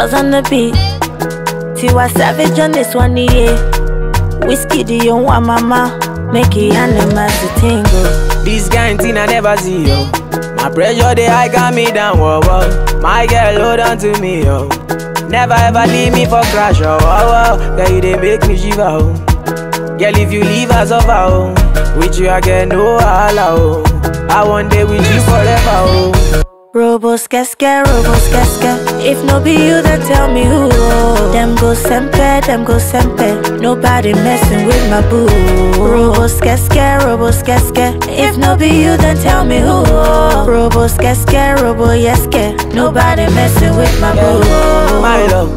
Girls on the beat. Tiwa Savage on this one, yeah. Wizkid, the young one, mama. Make it animals to tingle. Oh. This kind thing I never see, yo. My pressure, they high got me down, whoa, whoa. My girl, hold on to me, yo. Never ever leave me for crash, oh, oh, oh. Girl, you they make me shiver, oh. Girl, if you leave us over, oh. With you, I get no holla, oh. I want day with you forever, oh. Robo skeske, robo skeske. If no be you, then tell me who. Them go sempe, them go sempe. Nobody messing with my boo. Robo skeske, robo skeske. If no be you, then tell me who. Robo skeske, robo yeske. Nobody messing with my boo. My love,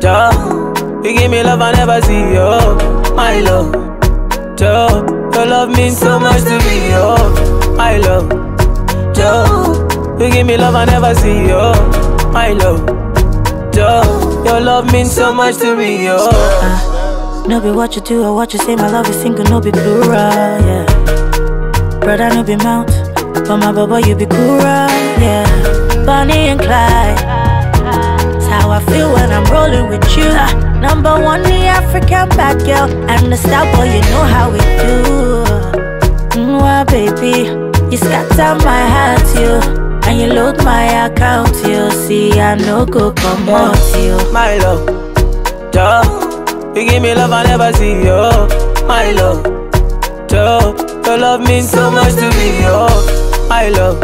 Joe. You give me love I never see, yo. My love, Joe. Your love means so much to me, yo. You give me love I never see, yo. My love, Joe. Your love means so much to me, yo. Uh, no be what you do or what you say, my love is single, no be plural, yeah. Brother, no be mount, but my baba, you be cool, yeah. Bonnie and Clyde, it's how I feel when I'm rolling with you. Uh, number one, the African bad girl, and the star boy, you know how we do. Mwah, baby, you scatter my heart, you. And you load my account, you see, I no go come out, you. My love, Joe. You give me love I never see, yo. My love, Joe. Your love means so much to me, yo. My love,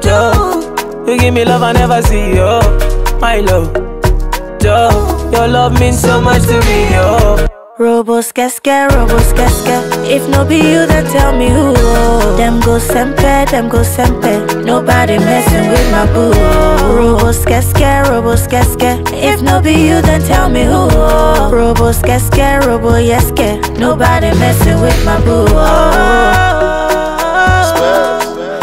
Joe. You give me love I never see, yo. My love, Joe. Your love means so much to me, yo. Robo skeske, robo skeske. If no be you, then tell me who. Oh. Them go sempe, them go sempe. Nobody messing with my boo. Oh. Robo skeske, robo skeske. If no be you, then tell me who. Oh. Robo skeske, robo yeske. Nobody messing with my boo.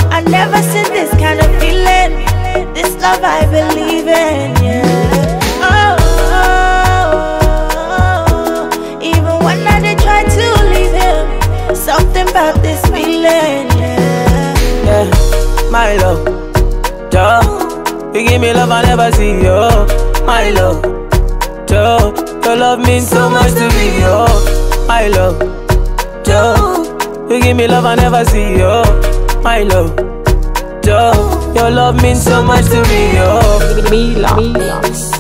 I never seen this kind of feeling. This love I believe in, feeling, yeah. Yeah, my love, Joe. You give me love I never see, yo. My love, Joe. Your love means so much to me, yo. My love, Joe. You give me love I never see, yo. My love, Joe. Your love means so much to me, yo. Milan.